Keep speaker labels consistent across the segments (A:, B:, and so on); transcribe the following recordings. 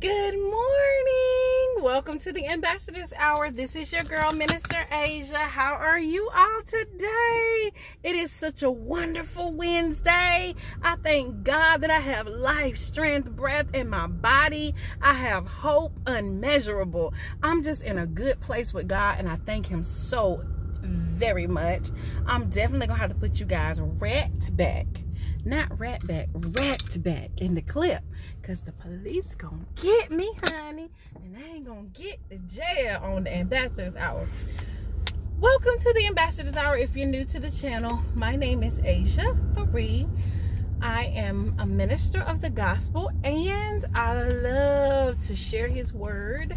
A: Good morning. Welcome to the Ambassadors Hour. This is your girl, Minister Asia. How are you all today? It is such a wonderful Wednesday. I thank God that I have life, strength, breath in my body. I have hope unmeasurable. I'm just in a good place with God, and I thank Him so very much. I'm definitely going to have to put you guys right back not rat back, rat back in the clip. Cause the police gonna get me, honey. And I ain't gonna get the jail on the Ambassador's Hour. Welcome to the Ambassador's Hour. If you're new to the channel, my name is Asia Marie. I am a minister of the gospel and I love to share his word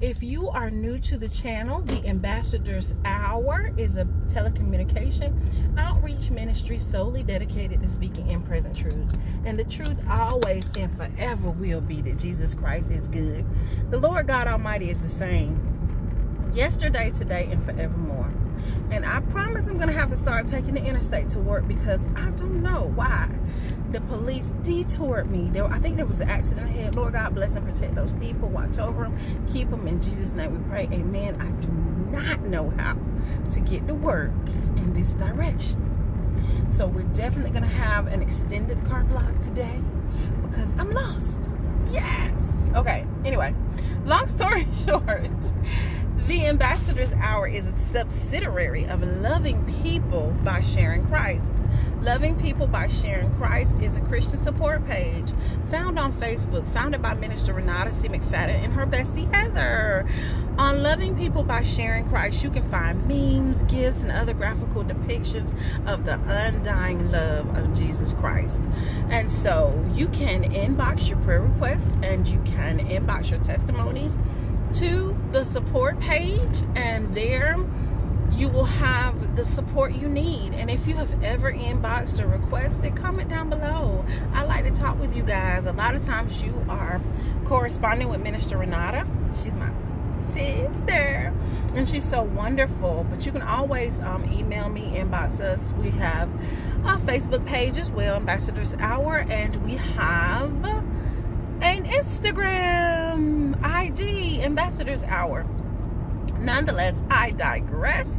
A: if you are new to the channel, the Ambassador's Hour is a telecommunication outreach ministry solely dedicated to speaking in present truths. And the truth always and forever will be that Jesus Christ is good. The Lord God Almighty is the same yesterday, today, and forevermore. And I promise I'm going to have to start taking the interstate to work because I don't know why the police detoured me. There, I think there was an accident ahead. Lord God bless and protect those people. Watch over them. Keep them. In Jesus' name we pray. Amen. I do not know how to get to work in this direction. So we're definitely going to have an extended car vlog today because I'm lost. Yes. Okay. Anyway, long story short, the Ambassador's Hour is a subsidiary of Loving People by Sharing Christ. Loving People by Sharing Christ is a Christian support page found on Facebook, founded by Minister Renata C. McFatten and her bestie Heather. On Loving People by Sharing Christ, you can find memes, gifs, and other graphical depictions of the undying love of Jesus Christ. And so you can inbox your prayer requests and you can inbox your testimonies to the support page and there you will have the support you need. And if you have ever inboxed or requested comment down below. I like to talk with you guys. A lot of times you are corresponding with minister renata. She's my sister and she's so wonderful. But you can always um, email me inbox us. We have a facebook page as well ambassadors hour and we have an Instagram Ambassadors Hour. Nonetheless, I digress.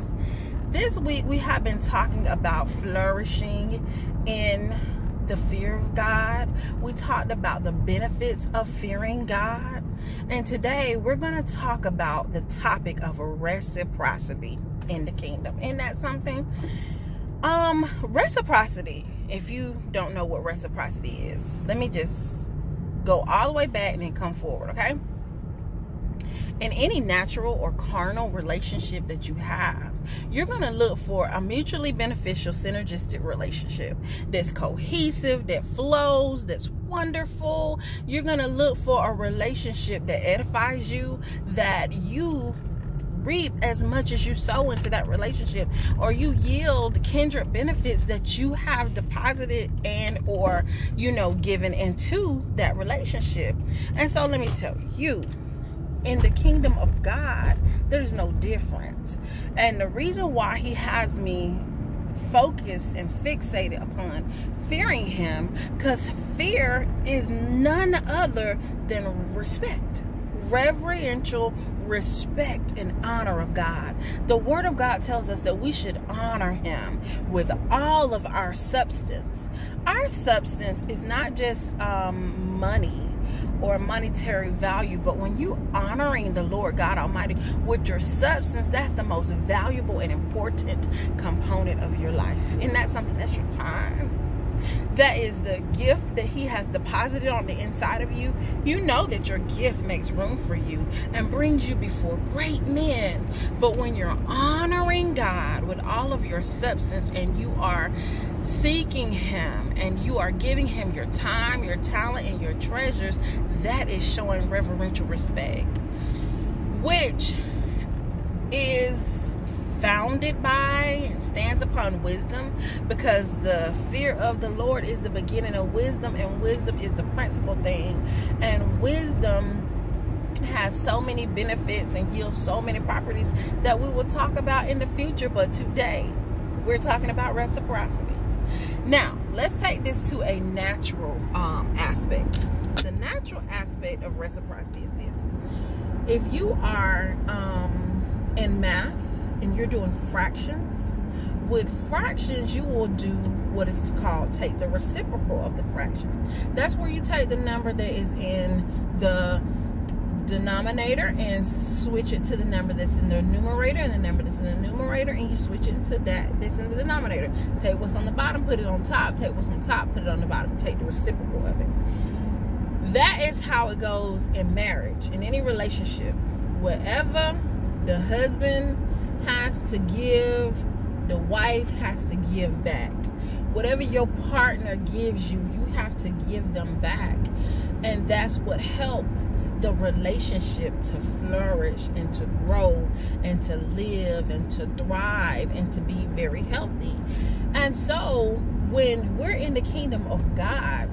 A: This week we have been talking about flourishing in the fear of God. We talked about the benefits of fearing God. And today we're going to talk about the topic of reciprocity in the kingdom. Isn't that something? Um, reciprocity. If you don't know what reciprocity is, let me just go all the way back and then come forward, okay? In any natural or carnal relationship that you have, you're going to look for a mutually beneficial, synergistic relationship that's cohesive, that flows, that's wonderful. You're going to look for a relationship that edifies you, that you reap as much as you sow into that relationship or you yield kindred benefits that you have deposited and or you know given into that relationship and so let me tell you in the kingdom of god there's no difference and the reason why he has me focused and fixated upon fearing him because fear is none other than respect reverential respect and honor of God. The Word of God tells us that we should honor Him with all of our substance. Our substance is not just um, money or monetary value, but when you honoring the Lord God Almighty with your substance, that's the most valuable and important component of your life. And that's something? That's your time. That is the gift that he has deposited on the inside of you. You know that your gift makes room for you and brings you before great men. But when you're honoring god with all of your substance and you are seeking him and you are giving him your time your talent and your treasures that is showing reverential respect which is founded by and stands upon wisdom because the fear of the Lord is the beginning of wisdom and wisdom is the principal thing. And wisdom has so many benefits and yields so many properties that we will talk about in the future but today we're talking about reciprocity now let's take this to a natural um, aspect the natural aspect of reciprocity is this. If you are um, in math and you're doing fractions, with fractions, you will do what is called take the reciprocal of the fraction. That's where you take the number that is in the denominator and switch it to the number that's in the numerator and the number that's in the numerator and you switch it to that that's in the denominator. Take what's on the bottom, put it on top. Take what's on top, put it on the bottom. Take the reciprocal of it. That is how it goes in marriage, in any relationship. Whatever the husband has to give the wife has to give back. Whatever your partner gives you, you have to give them back. And that's what helps the relationship to flourish and to grow and to live and to thrive and to be very healthy. And so when we're in the kingdom of God,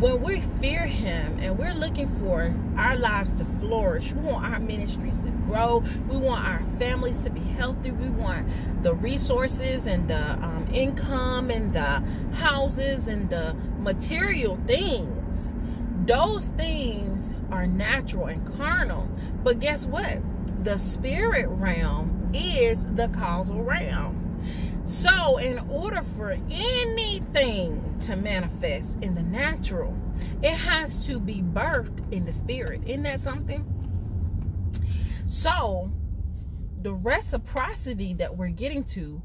A: when we fear him and we're looking for our lives to flourish we want our ministries to grow. We want our families to be healthy. We want the resources and the um, income and the houses and the material things. Those things are natural and carnal but guess what the spirit realm is the causal realm so, in order for anything to manifest in the natural, it has to be birthed in the spirit. Isn't that something? So, the reciprocity that we're getting to,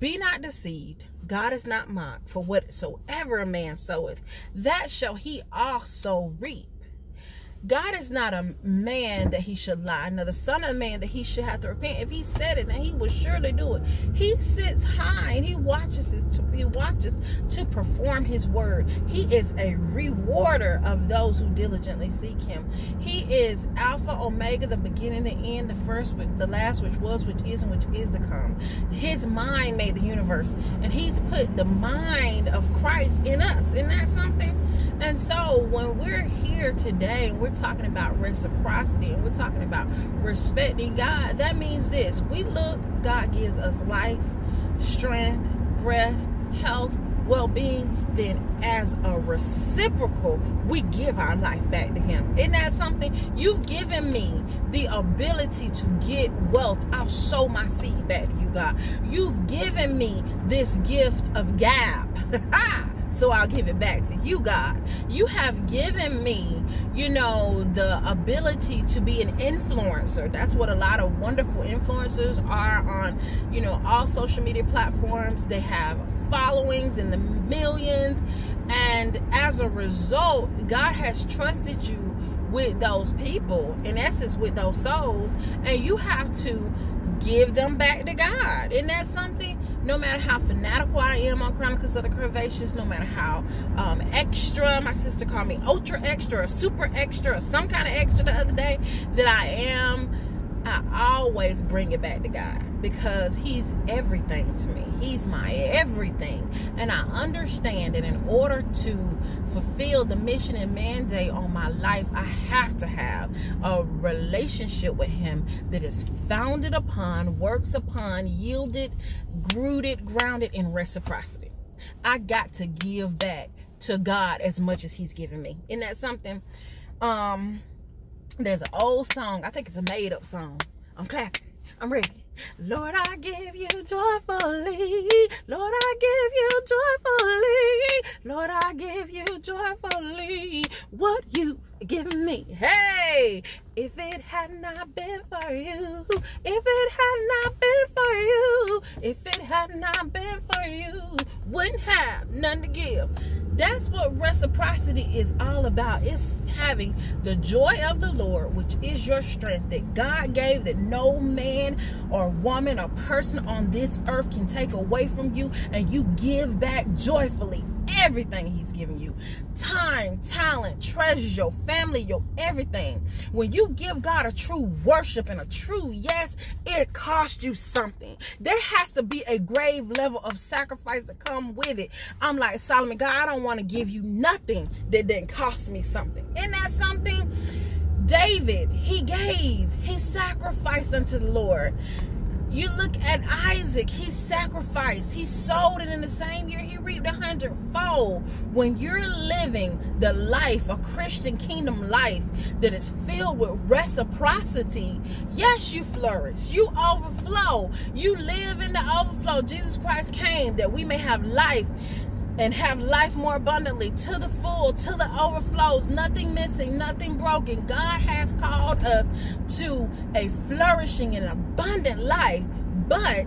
A: be not deceived. God is not mocked. For whatsoever a man soweth, that shall he also reap. God is not a man that he should lie, nor the son of man that he should have to repent. If he said it, then he will surely do it. He sits high and he watches his to, he watches to perform his word. He is a rewarder of those who diligently seek him. He is Alpha, Omega, the beginning, the end, the first, the last, which was, which is, and which is to come. His mind made the universe, and he's put the mind of Christ in us. Isn't that something? And so when we're here today, and we're talking about reciprocity and we're talking about respecting God, that means this. We look, God gives us life, strength, breath, health, well-being, then as a reciprocal, we give our life back to him. Isn't that something? You've given me the ability to get wealth. I'll sow my seed back to you, God. You've given me this gift of gab. so I'll give it back to you, God. You have given me, you know, the ability to be an influencer. That's what a lot of wonderful influencers are on, you know, all social media platforms. They have followings in the millions. And as a result, God has trusted you with those people, in essence, with those souls. And you have to give them back to God. Isn't that something? No matter how fanatical I am on Chronicles of the Curvaceous, no matter how um, extra, my sister called me ultra extra or super extra or some kind of extra the other day that I am, I always bring it back to God because he's everything to me. He's my everything. And I understand that in order to fulfill the mission and mandate on my life, I have to have a relationship with him that is founded upon, works upon, yielded, rooted, grounded in reciprocity. I got to give back to God as much as he's given me. Isn't that something? Um, there's an old song. I think it's a made up song. I'm clapping. I'm ready. Lord, I give you joyfully. Lord, I give you joyfully. Lord, I give you joyfully what you've given me. Hey, if it had not been for you, if it had not been for you, if it had not been for you, wouldn't have none to give. That's what reciprocity is all about. It's having the joy of the Lord, which is your strength that God gave that no man or woman or person on this earth can take away from you, and you give back joyfully everything he's giving you. Time talent treasures your family your everything. When you give god a true worship and a true yes it costs you something. There has to be a grave level of sacrifice to come with it. I'm like solomon god i don't want to give you nothing that didn't cost me something. Isn't that something? David he gave he sacrificed unto the lord You look at Isaac, he sacrificed, he sold it in the same year he reaped a hundredfold. When you're living the life, a Christian kingdom life that is filled with reciprocity, yes, you flourish, you overflow, you live in the overflow. Jesus Christ came that we may have life and have life more abundantly to the full, to the overflows, nothing missing, nothing broken. God has called us to a flourishing and abundant life, but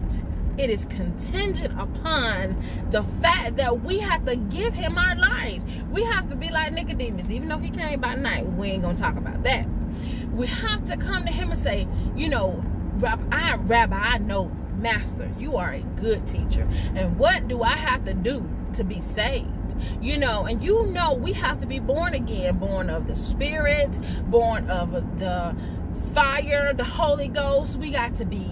A: it is contingent upon the fact that we have to give him our life. We have to be like Nicodemus, even though he came by night. We ain't gonna talk about that. We have to come to him and say, you know, I, Rabbi, I know, Master, you are a good teacher. And what do I have to do to be saved you know and you know we have to be born again born of the spirit born of the fire the holy ghost we got to be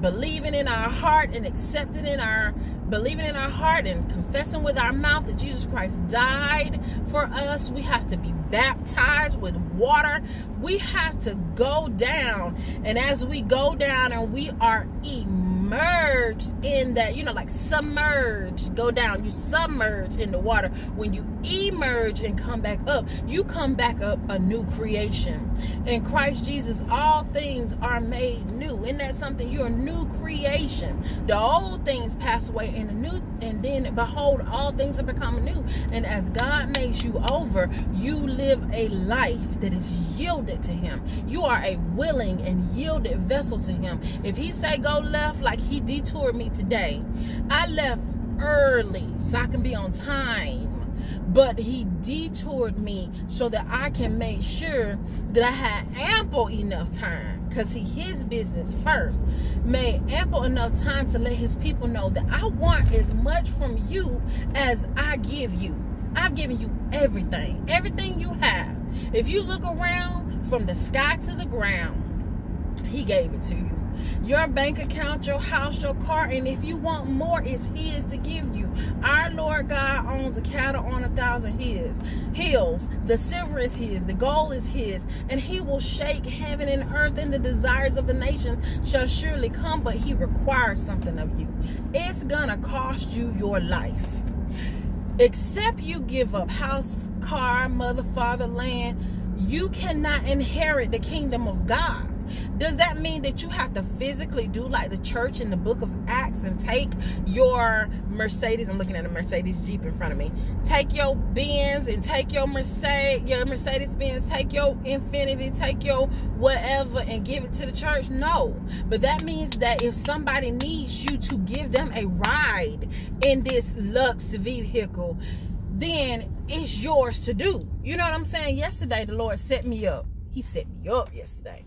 A: believing in our heart and accepting in our believing in our heart and confessing with our mouth that Jesus Christ died for us. We have to be baptized with water. We have to go down. And as we go down and we are immersed submerged in that, you know, like submerge, go down. You submerge in the water. When you emerge and come back up, you come back up a new creation. In Christ Jesus, all things are made new. Isn't that something? You're a new creation. The old things pass away and the new, and then behold, all things are becoming new. And as God makes you over, you live a life that is yielded to Him. You are a willing and yielded vessel to Him. If He say go left, like he detoured me today. I left early so I can be on time. But he detoured me so that I can make sure that I had ample enough time because he his business first made ample enough time to let his people know that I want as much from you as I give you. I've given you everything, everything you have. If you look around from the sky to the ground, he gave it to you your bank account, your house, your car, and if you want more, it's His to give you. Our Lord God owns a cattle on a thousand hills. Hills. The silver is His, the gold is His, and He will shake heaven and earth, and the desires of the nations shall surely come. But He requires something of you. It's gonna cost you your life. Except you give up house, car, mother, father, land, you cannot inherit the kingdom of God does that mean that you have to physically do like the church in the book of Acts and take your Mercedes? I'm looking at a Mercedes Jeep in front of me. Take your Benz and take your Mercedes, your Mercedes Benz, take your Infiniti, take your whatever and give it to the church? No. But that means that if somebody needs you to give them a ride in this Lux vehicle, then it's yours to do. You know what I'm saying? Yesterday, the Lord set me up. He set me up yesterday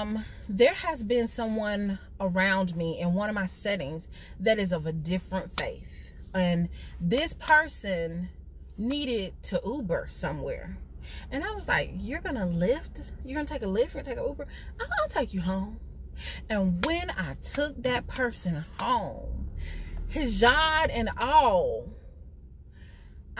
A: um there has been someone around me in one of my settings that is of a different faith. And this person needed to uber somewhere. And i was like you're gonna Lyft? You're gonna take a Lyft? You're gonna take an uber? I'll, take you home. And when i took that person home hijab and all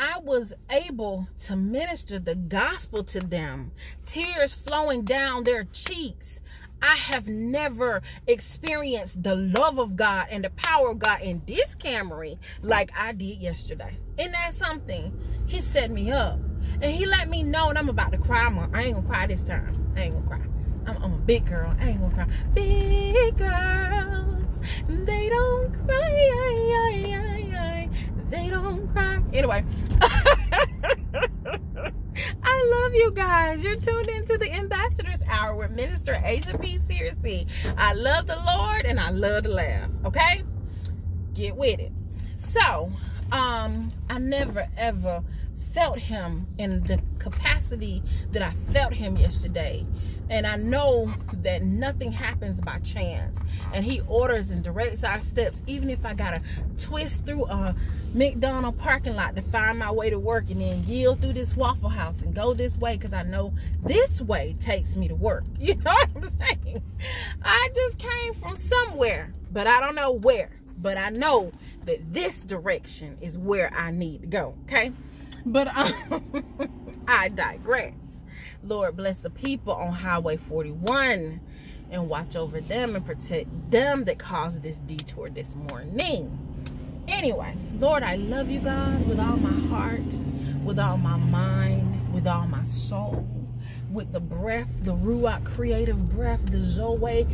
A: I was able to minister the gospel to them, tears flowing down their cheeks. I have never experienced the love of God and the power of God in this Camry like I did yesterday. Isn't that something? He set me up. And he let me know, and I'm about to cry. I'm a, I ain't gonna cry this time. I ain't gonna cry. I'm, I'm a big girl. I ain't gonna cry. Big girls, they don't cry they don't cry. Anyway, I love you guys. You're tuned into the Ambassadors Hour with Minister Asia P. Searcy. I love the Lord and I love to laugh. Okay? Get with it. So, um, I never ever felt him in the capacity that I felt him yesterday. And I know that nothing happens by chance. And he orders and directs our steps, even if I gotta twist through a McDonald parking lot to find my way to work and then yield through this Waffle House and go this way because I know this way takes me to work. You know what I'm saying? I just came from somewhere, but I don't know where. But I know that this direction is where I need to go, okay? But um, I digress. Lord bless the people on Highway 41. and watch over them and protect them that caused this detour this morning. Anyway, Lord, I love you, God, with all my heart, with all my mind, with all my soul, with the breath, the Ruach creative breath, the Zoe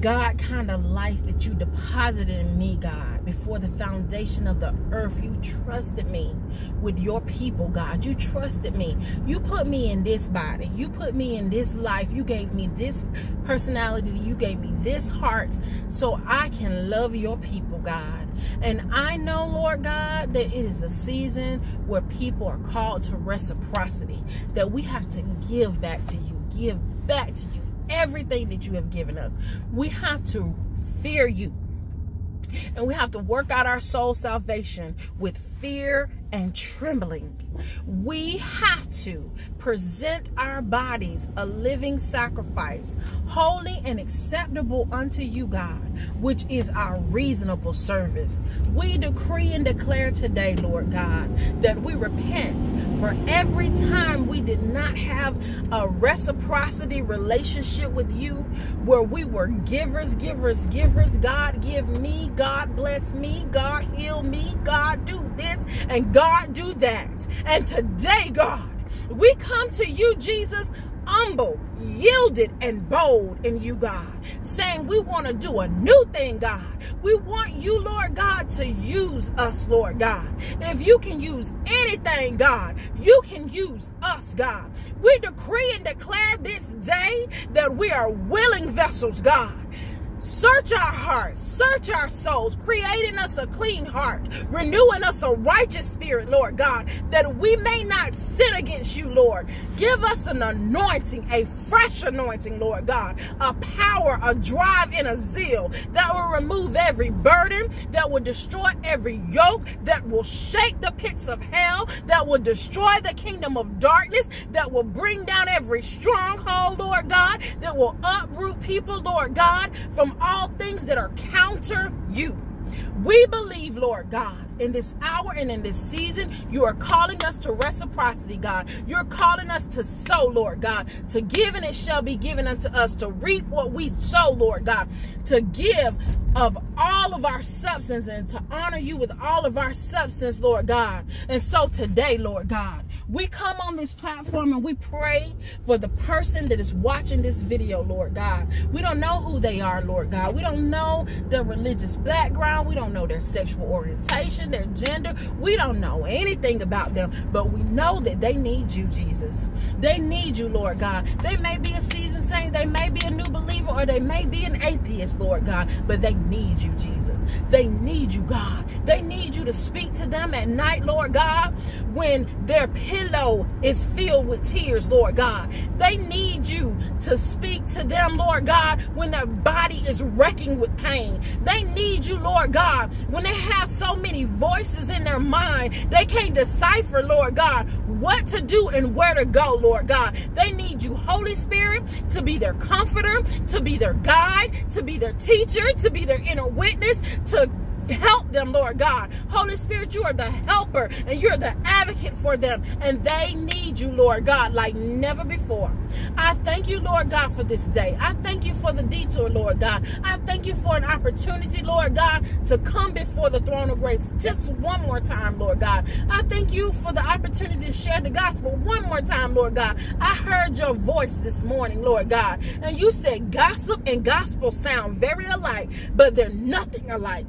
A: God kind of life that you deposited in me, God, before the foundation of the earth. You trusted me with your people, God. You trusted me. You put me in this body. You put me in this life. You gave me this personality. You gave me this heart so I can love your people, God. And I know, Lord God, that it is a season where people are called to reciprocity, that we have to give back to you, give back to you everything that you have given us. We have to fear you. And we have to work out our soul salvation with fear and trembling. We have to present our bodies a living sacrifice, holy and acceptable unto you, God, which is our reasonable service. We decree and declare today, Lord God, that we repent for every time we did not have a reciprocity relationship with you, where we were givers, givers, givers. God, give me. God, bless me. God, heal me. God, do. And God, do that. And today, God, we come to you, Jesus, humble, yielded, and bold in you, God, saying we want to do a new thing, God. We want you, Lord God, to use us, Lord God. If you can use anything, God, you can use us, God. We decree and declare this day that we are willing vessels, God Search our hearts, search our souls, creating us a clean heart, renewing us a righteous spirit, Lord God, that we may not sin against you, Lord. Give us an anointing, a fresh anointing, Lord God, a power, a drive, and a zeal that will remove every burden, that will destroy every yoke, that will shake the pits of hell, that will destroy the kingdom of darkness, that will bring down every stronghold, Lord God, that will uproot people, Lord God, from all things that are counter you. We believe, Lord God, in this hour and in this season, you are calling us to reciprocity, God. You're calling us to sow, Lord God. To give and it shall be given unto us. To reap what we sow, Lord God. To give of all of our substance and to honor you with all of our substance, Lord God. And so today, Lord God, we come on this platform and we pray for the person that is watching this video, Lord God. We don't know who they are, Lord God. We don't know their religious background. We don't know their sexual orientation, their gender. We don't know anything about them, but we know that they need you, Jesus. They need you, Lord God. They may be a seasoned saint, they may be a new believer, or they may be an atheist, Lord God, but they need you, Jesus. They need you, God. They need you to speak to them at night, Lord God, when their pillow is filled with tears, Lord God. They need you to speak to them, Lord God, when their body is wrecking with pain. They need you, Lord God, when they have so many voices in their mind, they can't decipher, Lord God, what to do and where to go, Lord God. They need you, Holy Spirit, to be their comforter, to be their guide, to be their teacher, to be their inner witness, to help them, Lord God. Holy Spirit, you are the helper and you're the advocate for them. And they need you, Lord God, like never before. I thank you, Lord God, for this day. I thank you for the detour, Lord God. I thank you for an opportunity, Lord God, to come before the throne of grace just one more time, Lord God. I thank you for the opportunity to share the gospel one more time, Lord God. I heard your voice this morning, Lord God, and you said gossip and gospel sound very alike, but they're nothing alike.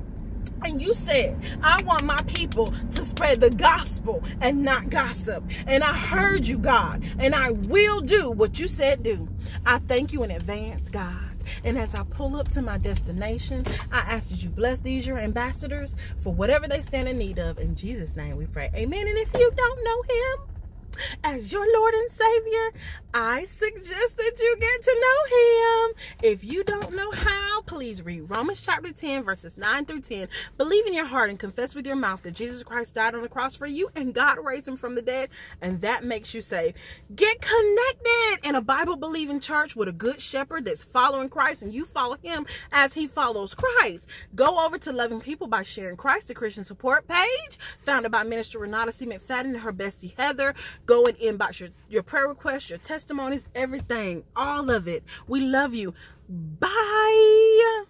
A: And you said, I want my people to spread the gospel and not gossip. And I heard you, God, and I will do what you said do. I thank you in advance, God. And as I pull up to my destination, I ask that you bless these your ambassadors for whatever they stand in need of. In Jesus' name we pray. Amen. And if you don't know him, as your Lord and Savior, I suggest that you get to know him. If you don't know how, please read Romans chapter 10, verses 9 through 10. Believe in your heart and confess with your mouth that Jesus Christ died on the cross for you and God raised him from the dead, and that makes you saved. Get connected in a Bible believing church with a good shepherd that's following Christ, and you follow him as he follows Christ. Go over to Loving People by Sharing Christ, the Christian support page, founded by Minister Renata C. McFatten and her bestie Heather. Go and inbox your, your prayer requests, your testimonies, everything, all of it. We love you. Bye.